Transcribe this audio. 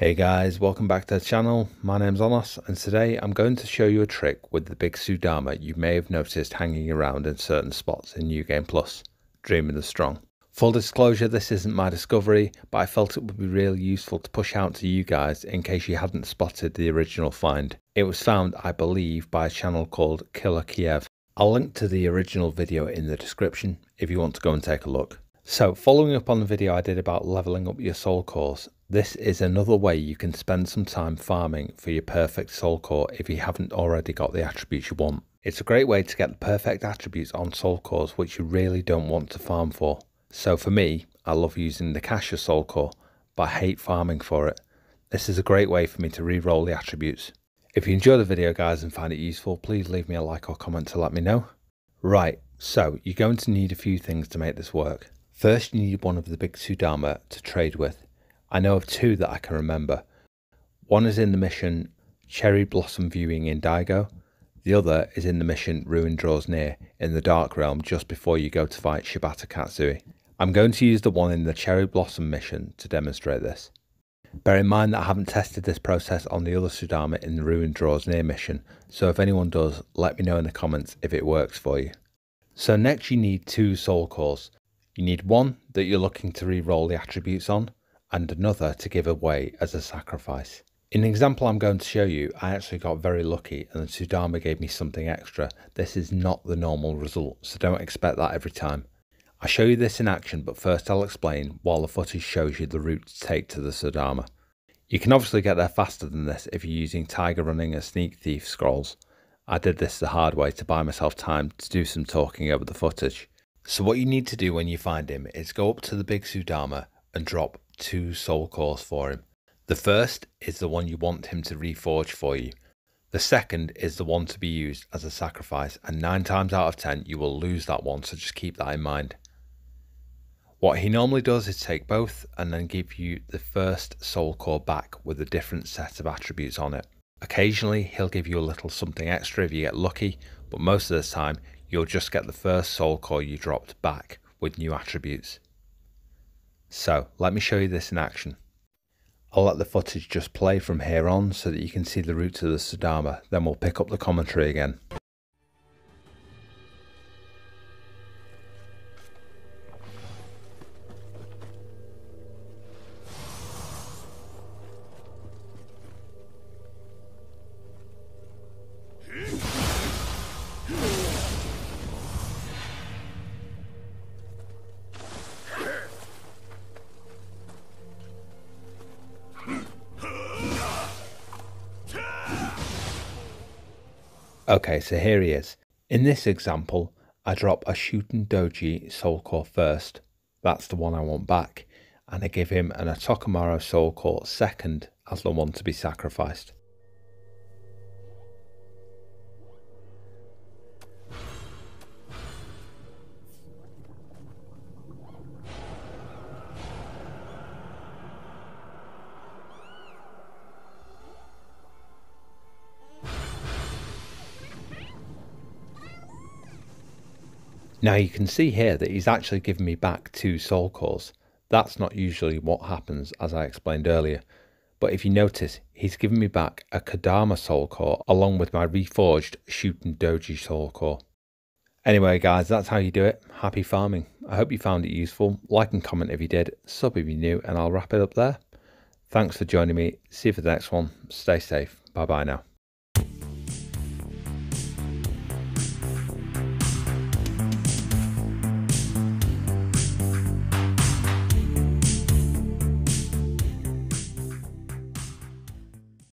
Hey guys, welcome back to the channel. My name's Onos and today I'm going to show you a trick with the big Sudama you may have noticed hanging around in certain spots in New Game Plus, Dream of the Strong. Full disclosure, this isn't my discovery, but I felt it would be really useful to push out to you guys in case you hadn't spotted the original find. It was found, I believe, by a channel called Killer Kiev. I'll link to the original video in the description if you want to go and take a look. So following up on the video I did about leveling up your soul cores, this is another way you can spend some time farming for your perfect soul core if you haven't already got the attributes you want. It's a great way to get the perfect attributes on soul cores which you really don't want to farm for. So for me, I love using the Kasha soul core, but I hate farming for it. This is a great way for me to re-roll the attributes. If you enjoy the video guys and find it useful, please leave me a like or comment to let me know. Right, so you're going to need a few things to make this work. First you need one of the big Sudama to trade with. I know of two that I can remember. One is in the mission Cherry Blossom Viewing in Daigo. The other is in the mission Ruin Draws Near in the Dark Realm just before you go to fight Shibata Katsuie. I'm going to use the one in the Cherry Blossom mission to demonstrate this. Bear in mind that I haven't tested this process on the other Sudama in the Ruin Draws Near mission, so if anyone does, let me know in the comments if it works for you. So next you need two soul cores. You need one that you're looking to re-roll the attributes on, and another to give away as a sacrifice. In the example I'm going to show you, I actually got very lucky and the Sudama gave me something extra. This is not the normal result, so don't expect that every time. I'll show you this in action, but first I'll explain while the footage shows you the route to take to the Sudama. You can obviously get there faster than this if you're using Tiger Running and Sneak Thief scrolls. I did this the hard way to buy myself time to do some talking over the footage. So what you need to do when you find him is go up to the big Sudama and drop two soul cores for him. The first is the one you want him to reforge for you. The second is the one to be used as a sacrifice, and 9 times out of 10 you will lose that one, so just keep that in mind. What he normally does is take both and then give you the first soul core back with a different set of attributes on it. Occasionally he'll give you a little something extra if you get lucky, but most of the time you'll just get the first soul core you dropped back with new attributes. So let me show you this in action. I'll let the footage just play from here on so that you can see the route to the Sudama, then we'll pick up the commentary again. Okay, so here he is. In this example, I drop a Shuten Doji Soul Core first. That's the one I want back. And I give him an Otakemaru Soul Core second as the one to be sacrificed. Now you can see here that he's actually given me back two soul cores. That's not usually what happens as I explained earlier. But if you notice, he's given me back a Kadama soul core along with my reforged Shuten Doji soul core. Anyway guys, that's how you do it. Happy farming. I hope you found it useful. Like and comment if you did. Sub if you're new and I'll wrap it up there. Thanks for joining me. See you for the next one. Stay safe. Bye bye now.